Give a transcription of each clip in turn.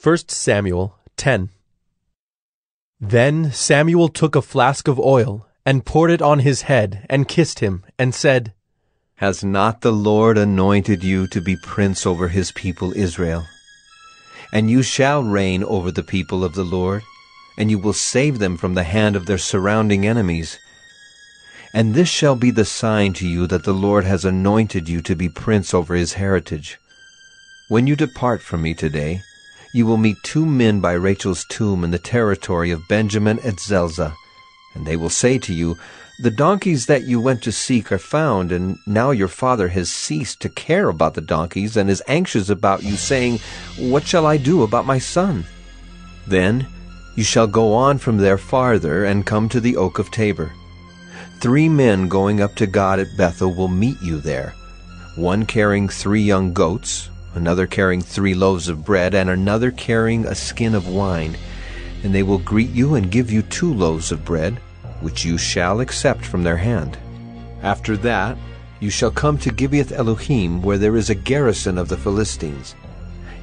1 Samuel 10 Then Samuel took a flask of oil, and poured it on his head, and kissed him, and said, Has not the Lord anointed you to be prince over his people Israel? And you shall reign over the people of the Lord, and you will save them from the hand of their surrounding enemies. And this shall be the sign to you that the Lord has anointed you to be prince over his heritage. When you depart from me today, you will meet two men by Rachel's tomb in the territory of Benjamin at Zelzah. And they will say to you, The donkeys that you went to seek are found, and now your father has ceased to care about the donkeys and is anxious about you, saying, What shall I do about my son? Then you shall go on from there farther and come to the oak of Tabor. Three men going up to God at Bethel will meet you there, one carrying three young goats, another carrying three loaves of bread, and another carrying a skin of wine. And they will greet you and give you two loaves of bread, which you shall accept from their hand. After that, you shall come to Gibeath Elohim, where there is a garrison of the Philistines.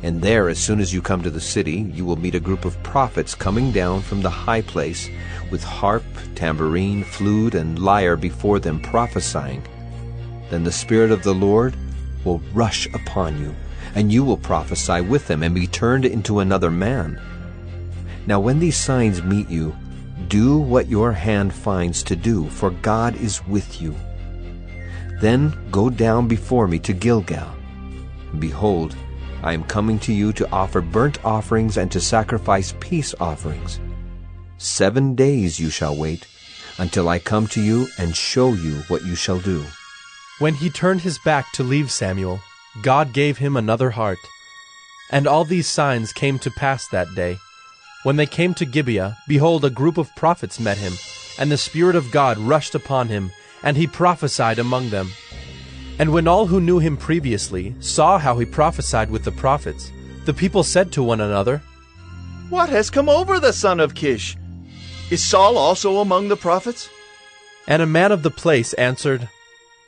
And there, as soon as you come to the city, you will meet a group of prophets coming down from the high place, with harp, tambourine, flute, and lyre before them, prophesying. Then the Spirit of the Lord will rush upon you, and you will prophesy with them, and be turned into another man. Now when these signs meet you, do what your hand finds to do, for God is with you. Then go down before me to Gilgal. Behold, I am coming to you to offer burnt offerings and to sacrifice peace offerings. Seven days you shall wait, until I come to you and show you what you shall do. When he turned his back to leave Samuel, God gave him another heart. And all these signs came to pass that day. When they came to Gibeah, behold, a group of prophets met him, and the Spirit of God rushed upon him, and he prophesied among them. And when all who knew him previously saw how he prophesied with the prophets, the people said to one another, What has come over the son of Kish? Is Saul also among the prophets? And a man of the place answered,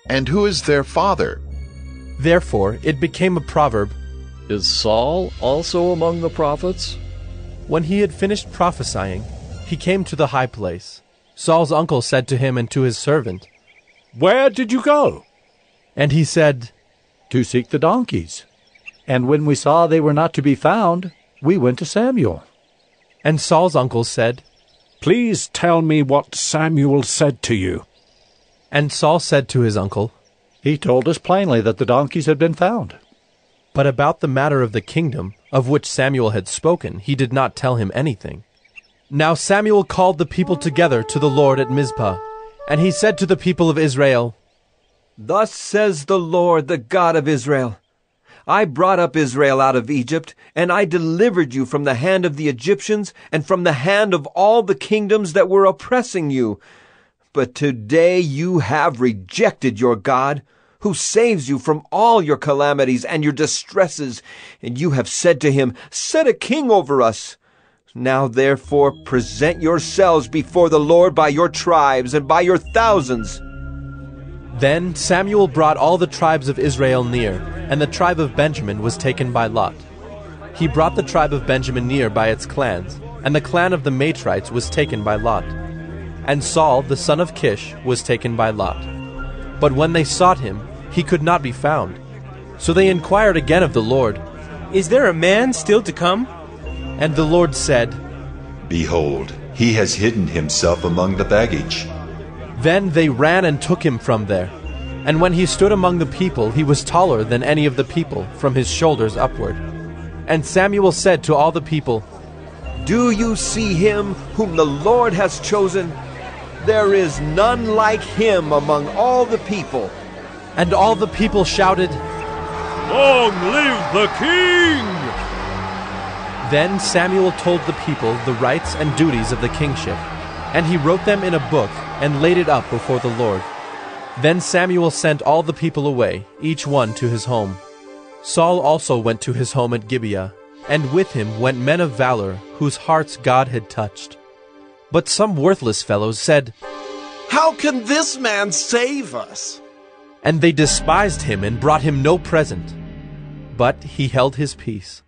And who is their father? Therefore it became a proverb, Is Saul also among the prophets? When he had finished prophesying, he came to the high place. Saul's uncle said to him and to his servant, Where did you go? And he said, To seek the donkeys. And when we saw they were not to be found, we went to Samuel. And Saul's uncle said, Please tell me what Samuel said to you. And Saul said to his uncle, He told us plainly that the donkeys had been found. But about the matter of the kingdom, of which Samuel had spoken, he did not tell him anything. Now Samuel called the people together to the Lord at Mizpah, and he said to the people of Israel, Thus says the Lord, the God of Israel. I brought up Israel out of Egypt, and I delivered you from the hand of the Egyptians and from the hand of all the kingdoms that were oppressing you. But today you have rejected your God, who saves you from all your calamities and your distresses, and you have said to him, Set a king over us. Now therefore present yourselves before the Lord by your tribes and by your thousands. Then Samuel brought all the tribes of Israel near, and the tribe of Benjamin was taken by Lot. He brought the tribe of Benjamin near by its clans, and the clan of the Matrites was taken by Lot. And Saul, the son of Kish, was taken by Lot. But when they sought him, he could not be found. So they inquired again of the Lord, Is there a man still to come? And the Lord said, Behold, he has hidden himself among the baggage. Then they ran and took him from there. And when he stood among the people, he was taller than any of the people, from his shoulders upward. And Samuel said to all the people, Do you see him whom the Lord has chosen? There is none like him among all the people. And all the people shouted, Long live the king! Then Samuel told the people the rights and duties of the kingship, and he wrote them in a book and laid it up before the Lord. Then Samuel sent all the people away, each one to his home. Saul also went to his home at Gibeah, and with him went men of valor, whose hearts God had touched. But some worthless fellows said, How can this man save us? And they despised him and brought him no present. But he held his peace.